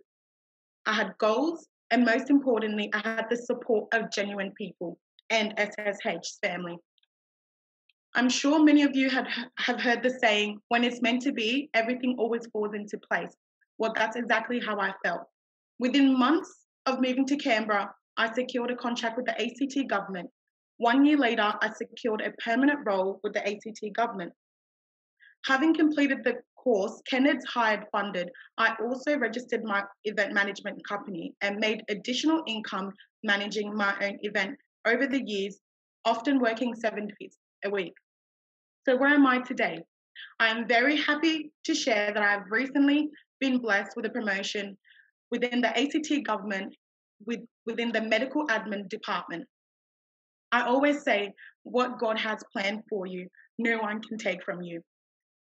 I had goals, and most importantly, I had the support of genuine people and SSH's family. I'm sure many of you have, have heard the saying, when it's meant to be, everything always falls into place. Well, that's exactly how I felt. Within months of moving to Canberra, I secured a contract with the ACT government. One year later, I secured a permanent role with the ACT government. Having completed the course, Kennard's hired funded, I also registered my event management company and made additional income managing my own event over the years, often working seven days a week. So, where am I today? I am very happy to share that I've recently been blessed with a promotion within the ACT government with, within the medical admin department. I always say, what God has planned for you, no one can take from you.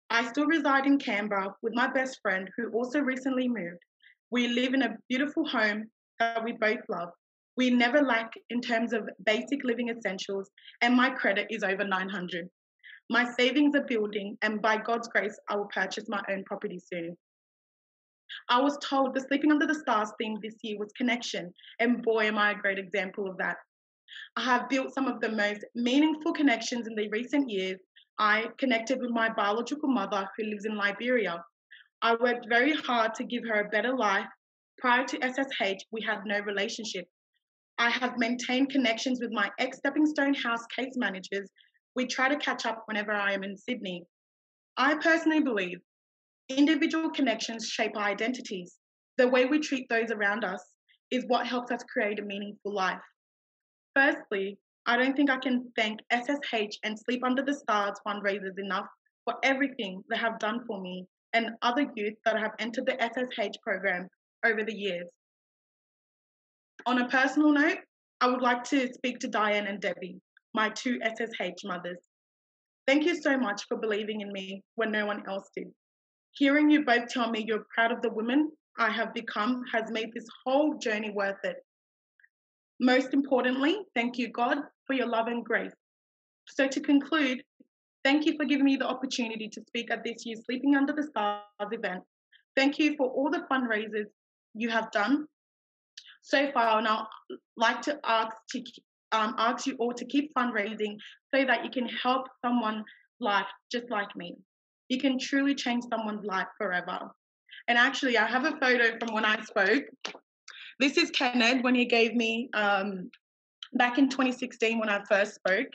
I still reside in Canberra with my best friend who also recently moved. We live in a beautiful home that we both love. We never lack in terms of basic living essentials, and my credit is over 900. My savings are building, and by God's grace, I will purchase my own property soon. I was told the Sleeping Under the Stars theme this year was connection, and boy, am I a great example of that. I have built some of the most meaningful connections in the recent years. I connected with my biological mother who lives in Liberia. I worked very hard to give her a better life. Prior to SSH, we had no relationship. I have maintained connections with my ex Stepping Stone House case managers. We try to catch up whenever I am in Sydney. I personally believe individual connections shape our identities. The way we treat those around us is what helps us create a meaningful life. Firstly, I don't think I can thank SSH and Sleep Under the Stars fundraisers enough for everything they have done for me and other youth that have entered the SSH program over the years. On a personal note, I would like to speak to Diane and Debbie, my two SSH mothers. Thank you so much for believing in me when no one else did. Hearing you both tell me you're proud of the woman I have become has made this whole journey worth it. Most importantly, thank you, God, for your love and grace. So, to conclude, thank you for giving me the opportunity to speak at this year's Sleeping Under the Stars event. Thank you for all the fundraisers you have done so far, and I'd like to ask to um, ask you all to keep fundraising so that you can help someone's life just like me. You can truly change someone's life forever. And actually, I have a photo from when I spoke. This is Kenneth when he gave me um, back in 2016 when I first spoke.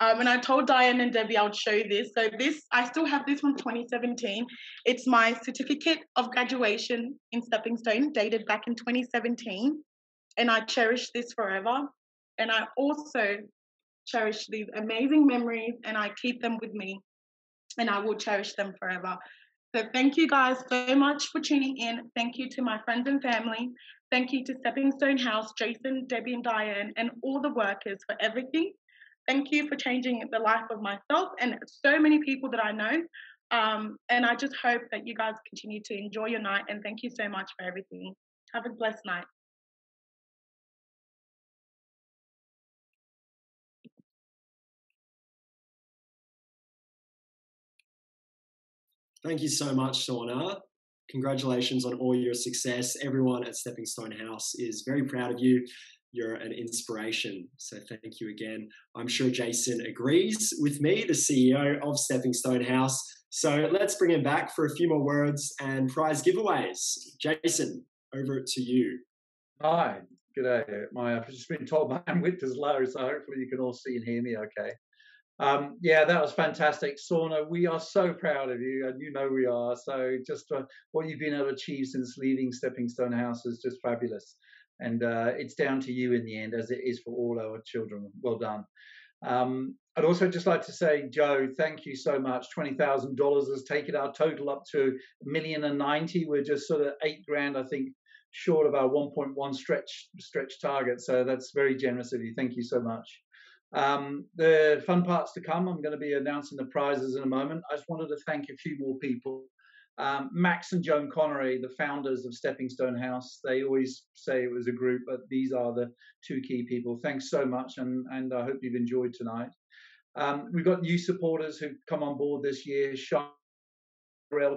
Um, and I told Diane and Debbie I would show this. So this, I still have this from 2017. It's my certificate of graduation in Stepping Stone, dated back in 2017. And I cherish this forever. And I also cherish these amazing memories and I keep them with me and I will cherish them forever. So thank you guys so much for tuning in. Thank you to my friends and family. Thank you to Stepping Stone House, Jason, Debbie, and Diane, and all the workers for everything. Thank you for changing the life of myself and so many people that I know. Um, and I just hope that you guys continue to enjoy your night. And thank you so much for everything. Have a blessed night. Thank you so much, Shauna. Congratulations on all your success. Everyone at Stepping Stone House is very proud of you. You're an inspiration. So thank you again. I'm sure Jason agrees with me, the CEO of Stepping Stone House. So let's bring him back for a few more words and prize giveaways. Jason, over to you. Hi, good day. My, I've just been told my width is low, so hopefully you can all see and hear me okay. Um, yeah, that was fantastic, Shauna, We are so proud of you, and you know we are. So, just uh, what you've been able to achieve since leaving Stepping Stone House is just fabulous, and uh, it's down to you in the end, as it is for all our children. Well done. Um, I'd also just like to say, Jo, thank you so much. Twenty thousand dollars has taken our total up to a million and ninety. We're just sort of eight grand, I think, short of our 1.1 stretch stretch target. So that's very generous of you. Thank you so much. Um, the fun parts to come. I'm going to be announcing the prizes in a moment. I just wanted to thank a few more people. Um, Max and Joan Connery, the founders of Stepping Stone House, they always say it was a group, but these are the two key people. Thanks so much, and, and I hope you've enjoyed tonight. Um, we've got new supporters who've come on board this year. Sean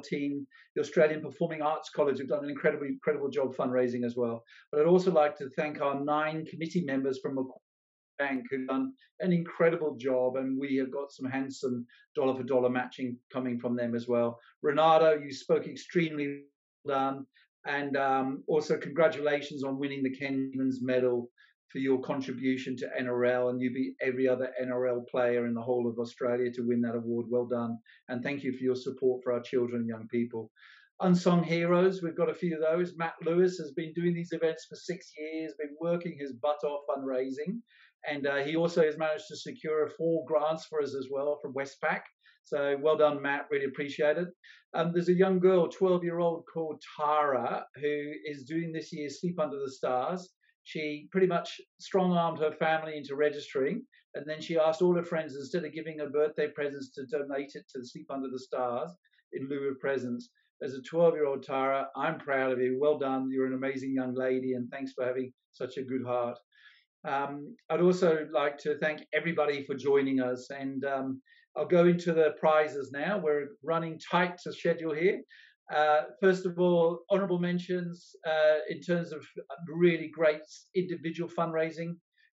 team, the Australian Performing Arts College have done an incredibly incredible job fundraising as well. But I'd also like to thank our nine committee members from Bank who've done an incredible job, and we have got some handsome dollar for dollar matching coming from them as well. Renato, you spoke extremely well done, and um, also congratulations on winning the Ken Evans Medal for your contribution to NRL, and you beat every other NRL player in the whole of Australia to win that award. Well done, and thank you for your support for our children and young people. Unsung heroes, we've got a few of those. Matt Lewis has been doing these events for six years, been working his butt off fundraising, and uh, he also has managed to secure four grants for us as well from Westpac. So well done, Matt. Really appreciate it. Um, there's a young girl, 12 year old called Tara, who is doing this year's Sleep Under the Stars. She pretty much strong armed her family into registering, and then she asked all her friends instead of giving her birthday presents to donate it to Sleep Under the Stars in lieu of presents. As a 12 year old Tara, I'm proud of you. Well done. You're an amazing young lady, and thanks for having such a good heart. Um, I'd also like to thank everybody for joining us, and um, I'll go into the prizes now. We're running tight to schedule here. Uh, first of all, honourable mentions uh, in terms of really great individual fundraising.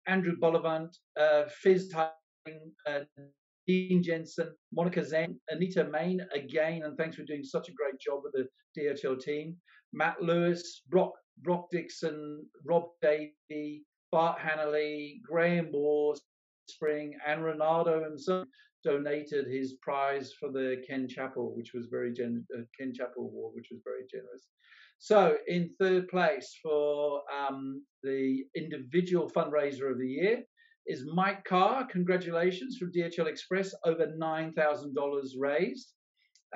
Andrew Bolivant, uh, Fizz uh, Dean Jensen, Monica Zen, Anita Main again, and thanks for doing such a great job with the DHL team. Matt Lewis, Brock, Brock Dixon, Rob Davey, Bart Hannelly, Graham Spring, and Ronaldo himself donated his prize for the Ken Chapel, which was very gen- uh, Ken Chappell Award, which was very generous. So, in third place for um, the individual fundraiser of the year is Mike Carr. Congratulations from DHL Express, over $9,000 raised.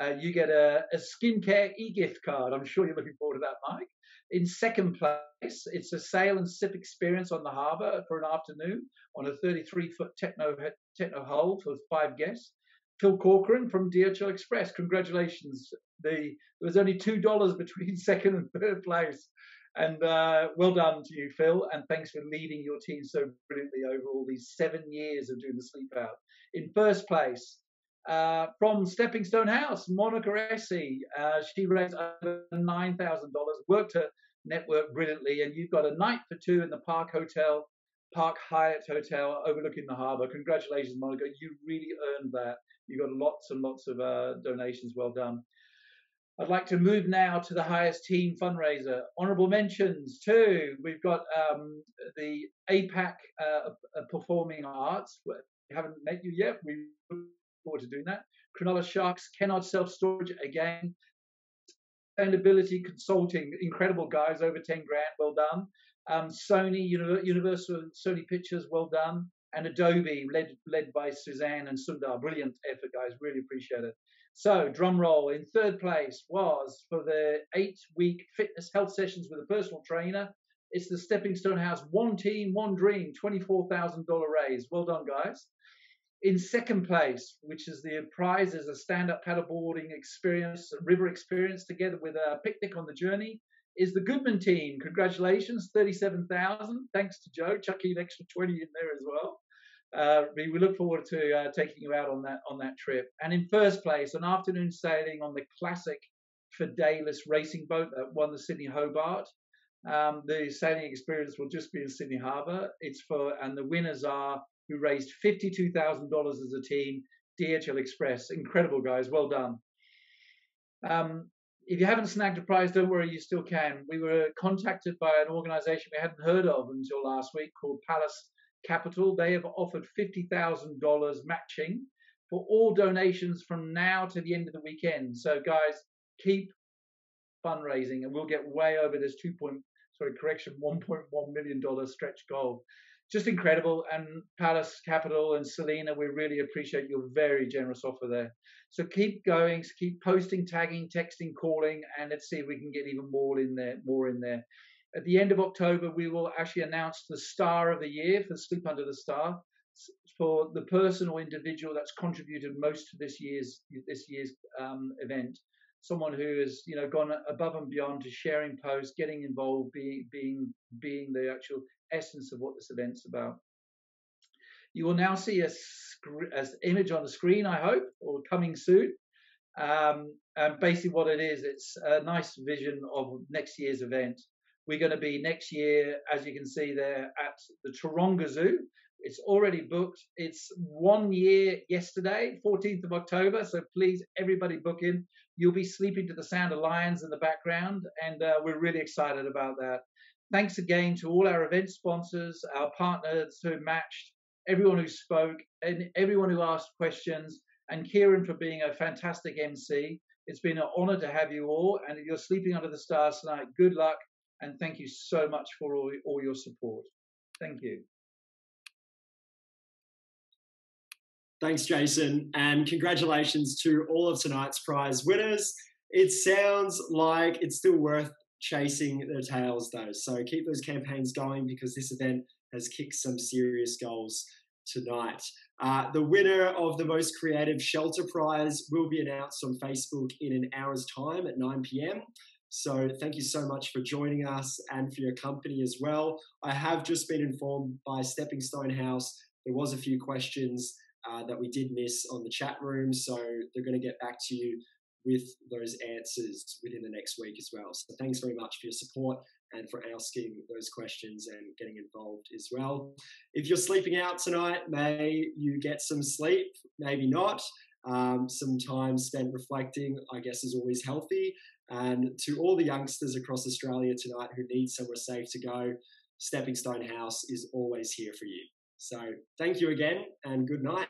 Uh, you get a, a skincare e-gift card. I'm sure you're looking forward to that, Mike. In second place, it's a sail and sip experience on the harbour for an afternoon on a 33-foot techno techno hull for five guests. Phil Corcoran from DHL Express. Congratulations. The, there was only two dollars between second and third place. And uh, well done to you, Phil, and thanks for leading your team so brilliantly over all these seven years of doing the sleep out. In first place, uh, from Stepping Stone House, Monica Essie. Uh, she raised over $9,000, worked her network brilliantly, and you've got a night for two in the Park Hotel, Park Hyatt Hotel overlooking the harbour. Congratulations, Monica. You really earned that. You got lots and lots of uh, donations. Well done. I'd like to move now to the highest team fundraiser. Honourable mentions too. We've got um, the APAC uh, Performing Arts. We haven't met you yet. We forward to doing that. Cronulla Sharks, Kennard Self Storage again. Sustainability Consulting, incredible guys, over 10 grand, well done. Um, Sony, Universal Sony Pictures, well done. And Adobe, led led by Suzanne and Sundar, brilliant effort, guys, really appreciate it. So, drum roll in third place was for the eight week fitness health sessions with a personal trainer. It's the Stepping Stone House One Team, One Dream, $24,000 raise. Well done, guys. In second place, which is the prize is a stand up paddleboarding experience, river experience together with a picnic on the journey, is the Goodman team. Congratulations, 37,000. Thanks to Jo, chucking an extra 20 in there as well uh, we, we look forward to uh, taking you out on that on that trip. And in first place, an afternoon sailing on the classic Fidelis racing boat that won the Sydney Hobart. Um, the sailing experience will just be in Sydney Harbour. It's for and the winners are who raised fifty-two thousand dollars as a team. DHL Express, incredible guys, well done. Um, if you haven't snagged a prize, don't worry, you still can. We were contacted by an organisation we hadn't heard of until last week called Palace Capital, they have offered $50,000 matching for all donations from now to the end of the weekend. So, guys, keep fundraising and we'll get way over this 2. Point, sorry, correction, $1.1 million stretch goal. Just incredible. And Palace Capital and Selena, we really appreciate your very generous offer there. So keep going, keep posting, tagging, texting, calling, and let's see if we can get even more in there, more in there. At the end of October, we will actually announce the star of the year for Sleep Under the Star for the person or individual that's contributed most to this year's this year's um, event. Someone who has you know gone above and beyond to sharing posts, getting involved, being being being the actual essence of what this event's about. You will now see a, sc- a image on the screen, I hope, or coming soon. Um, and basically, what it is, it's a nice vision of next year's event. We're going to be next year, as you can see there, at the Taronga Zoo. It's already booked. It's one year yesterday, 14th of October. So please, everybody book in. You'll be sleeping to the sound of lions in the background, and uh, we're really excited about that. Thanks again to all our event sponsors, our partners who matched, everyone who spoke, and everyone who asked questions, and Ciaran for being a fantastic MC. It's been an honor to have you all, and if you're sleeping under the stars tonight, good luck and thank you so much for all, all your support. Thank you. Thanks, Jason. And congratulations to all of tonight's prize winners. It sounds like it's still worth chasing their tails, though. So keep those campaigns going because this event has kicked some serious goals tonight. Uh, the winner of the most creative shelter prize will be announced on Facebook in an hour's time at 9 p.m. So thank you so much for joining us and for your company as well. I have just been informed by Stepping Stone House there was a few questions uh, that we did miss on the chat room, so they're going to get back to you with those answers within the next week as well. So thanks very much for your support and for asking those questions and getting involved as well. If you're sleeping out tonight, may you get some sleep, maybe not. Um, some time spent reflecting, I guess, is always healthy. And to all the youngsters across Australia tonight who need somewhere safe to go, Stepping Stone House is always here for you. So thank you again and good night.